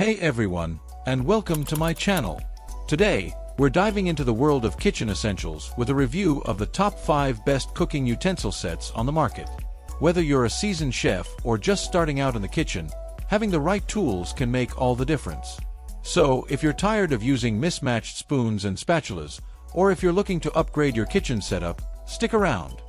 Hey everyone, and welcome to my channel. Today, we're diving into the world of kitchen essentials with a review of the top 5 best cooking utensil sets on the market. Whether you're a seasoned chef or just starting out in the kitchen, having the right tools can make all the difference. So, if you're tired of using mismatched spoons and spatulas, or if you're looking to upgrade your kitchen setup, stick around.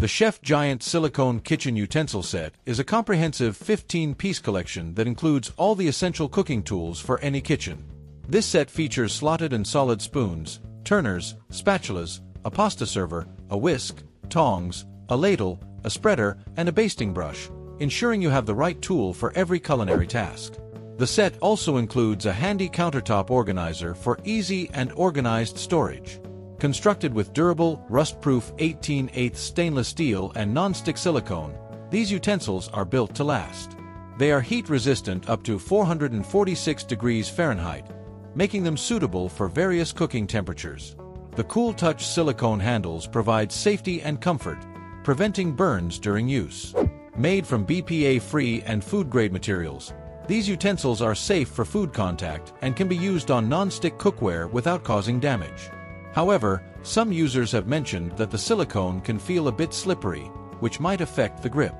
The Chef Giant Silicone Kitchen Utensil Set is a comprehensive 15-piece collection that includes all the essential cooking tools for any kitchen. This set features slotted and solid spoons, turners, spatulas, a pasta server, a whisk, tongs, a ladle, a spreader, and a basting brush, ensuring you have the right tool for every culinary task. The set also includes a handy countertop organizer for easy and organized storage. Constructed with durable, rust-proof 18 8 stainless steel and non-stick silicone, these utensils are built to last. They are heat-resistant up to 446 degrees Fahrenheit, making them suitable for various cooking temperatures. The Cool Touch silicone handles provide safety and comfort, preventing burns during use. Made from BPA-free and food-grade materials, these utensils are safe for food contact and can be used on non-stick cookware without causing damage. However, some users have mentioned that the silicone can feel a bit slippery, which might affect the grip.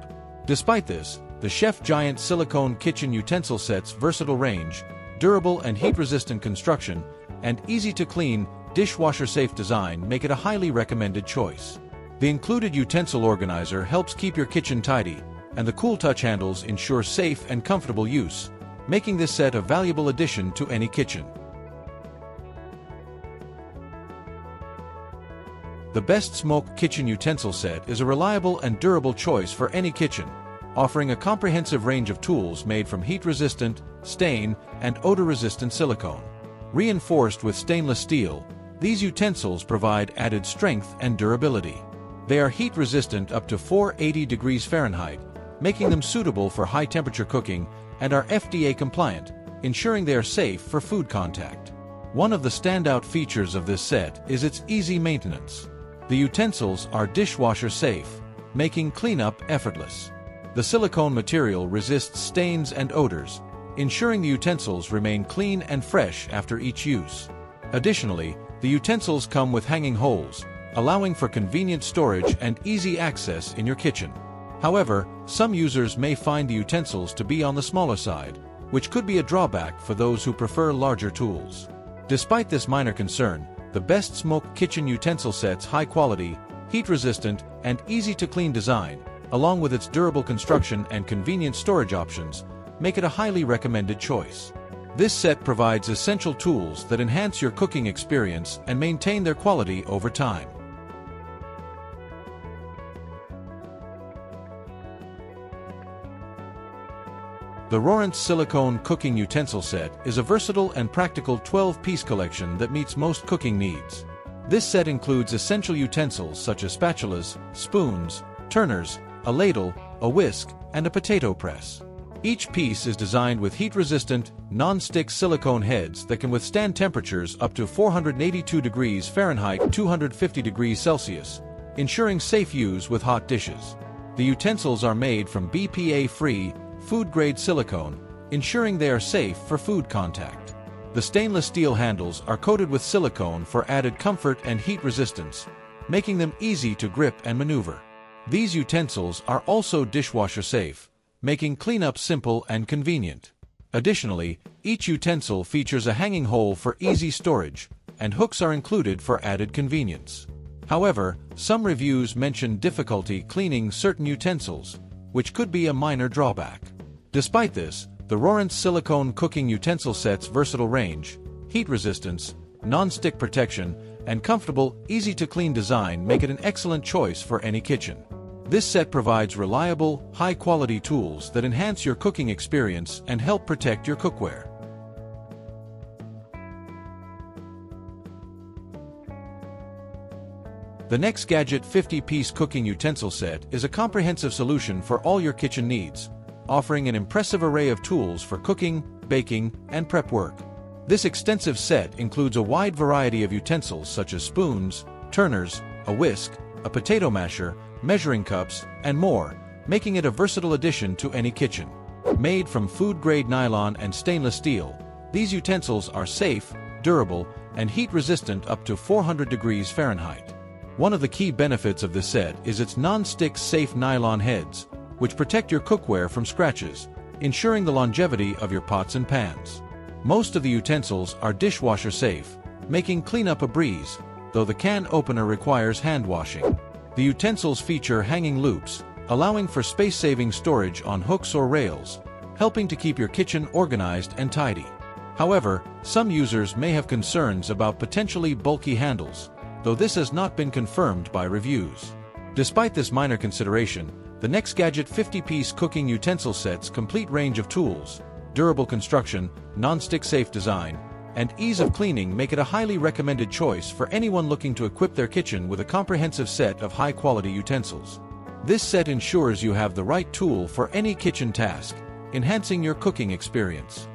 Despite this, the Chef Giant Silicone Kitchen Utensil Set's versatile range, durable and heat-resistant construction, and easy-to-clean, dishwasher-safe design make it a highly recommended choice. The included utensil organizer helps keep your kitchen tidy, and the Cool Touch handles ensure safe and comfortable use, making this set a valuable addition to any kitchen. The Best Smoke Kitchen Utensil Set is a reliable and durable choice for any kitchen, offering a comprehensive range of tools made from heat-resistant, stain, and odor-resistant silicone. Reinforced with stainless steel, these utensils provide added strength and durability. They are heat-resistant up to 480 degrees Fahrenheit, making them suitable for high-temperature cooking and are FDA compliant, ensuring they are safe for food contact. One of the standout features of this set is its easy maintenance. The utensils are dishwasher safe, making cleanup effortless. The silicone material resists stains and odors, ensuring the utensils remain clean and fresh after each use. Additionally, the utensils come with hanging holes, allowing for convenient storage and easy access in your kitchen. However, some users may find the utensils to be on the smaller side, which could be a drawback for those who prefer larger tools. Despite this minor concern, the Best Smoke Kitchen Utensil Set's high quality, heat-resistant, and easy-to-clean design, along with its durable construction and convenient storage options, make it a highly recommended choice. This set provides essential tools that enhance your cooking experience and maintain their quality over time. The Rorence Silicone Cooking Utensil Set is a versatile and practical 12-piece collection that meets most cooking needs. This set includes essential utensils such as spatulas, spoons, turners, a ladle, a whisk, and a potato press. Each piece is designed with heat-resistant, non-stick silicone heads that can withstand temperatures up to 482 degrees Fahrenheit 250 degrees Celsius, ensuring safe use with hot dishes. The utensils are made from BPA-free, food-grade silicone, ensuring they are safe for food contact. The stainless steel handles are coated with silicone for added comfort and heat resistance, making them easy to grip and maneuver. These utensils are also dishwasher safe, making cleanup simple and convenient. Additionally, each utensil features a hanging hole for easy storage, and hooks are included for added convenience. However, some reviews mention difficulty cleaning certain utensils, which could be a minor drawback. Despite this, the Rorence silicone cooking utensil set's versatile range, heat resistance, non-stick protection, and comfortable, easy-to-clean design make it an excellent choice for any kitchen. This set provides reliable, high-quality tools that enhance your cooking experience and help protect your cookware. The NexGadget 50-piece cooking utensil set is a comprehensive solution for all your kitchen needs, offering an impressive array of tools for cooking, baking, and prep work. This extensive set includes a wide variety of utensils such as spoons, turners, a whisk, a potato masher, measuring cups, and more, making it a versatile addition to any kitchen. Made from food-grade nylon and stainless steel, these utensils are safe, durable, and heat-resistant up to 400 degrees Fahrenheit. One of the key benefits of this set is its non-stick safe nylon heads, which protect your cookware from scratches, ensuring the longevity of your pots and pans. Most of the utensils are dishwasher safe, making cleanup a breeze, though the can opener requires hand washing. The utensils feature hanging loops, allowing for space-saving storage on hooks or rails, helping to keep your kitchen organized and tidy. However, some users may have concerns about potentially bulky handles, though this has not been confirmed by reviews. Despite this minor consideration, the NexGadget 50-piece cooking utensil set's complete range of tools, durable construction, non-stick safe design, and ease of cleaning make it a highly recommended choice for anyone looking to equip their kitchen with a comprehensive set of high-quality utensils. This set ensures you have the right tool for any kitchen task, enhancing your cooking experience.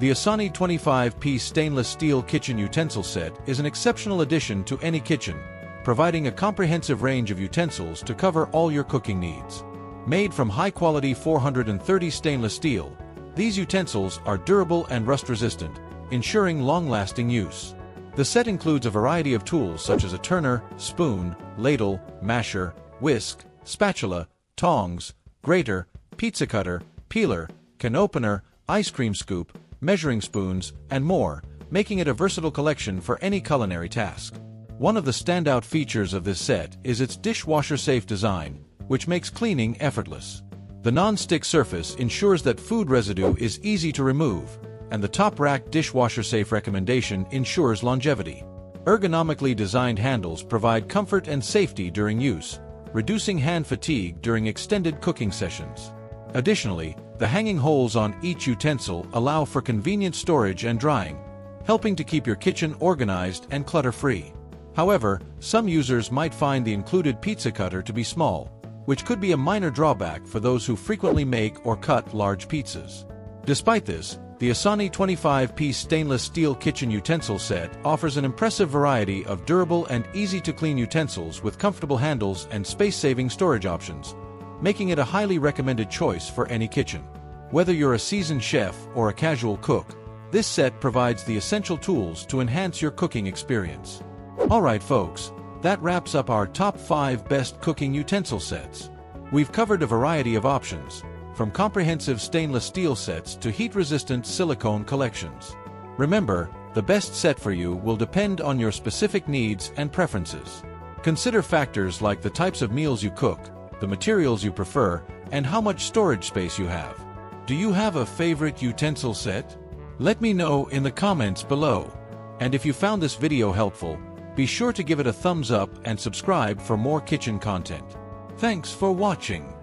The Asani 25-piece stainless steel kitchen utensil set is an exceptional addition to any kitchen, providing a comprehensive range of utensils to cover all your cooking needs. Made from high-quality 430 stainless steel, these utensils are durable and rust-resistant, ensuring long-lasting use. The set includes a variety of tools such as a turner, spoon, ladle, masher, whisk, spatula, tongs, grater, pizza cutter, peeler, can opener, ice cream scoop, measuring spoons, and more, making it a versatile collection for any culinary task. One of the standout features of this set is its dishwasher-safe design, which makes cleaning effortless. The non-stick surface ensures that food residue is easy to remove, and the top-rack dishwasher-safe recommendation ensures longevity. Ergonomically designed handles provide comfort and safety during use, reducing hand fatigue during extended cooking sessions. Additionally, the hanging holes on each utensil allow for convenient storage and drying, helping to keep your kitchen organized and clutter-free. However, some users might find the included pizza cutter to be small, which could be a minor drawback for those who frequently make or cut large pizzas. Despite this, the Asani 25-piece stainless steel kitchen utensil set offers an impressive variety of durable and easy-to-clean utensils with comfortable handles and space-saving storage options, making it a highly recommended choice for any kitchen. Whether you're a seasoned chef or a casual cook, this set provides the essential tools to enhance your cooking experience. Alright folks, that wraps up our top 5 best cooking utensil sets. We've covered a variety of options, from comprehensive stainless steel sets to heat-resistant silicone collections. Remember, the best set for you will depend on your specific needs and preferences. Consider factors like the types of meals you cook, the materials you prefer, and how much storage space you have. Do you have a favorite utensil set? Let me know in the comments below. And if you found this video helpful, be sure to give it a thumbs up and subscribe for more kitchen content. Thanks for watching.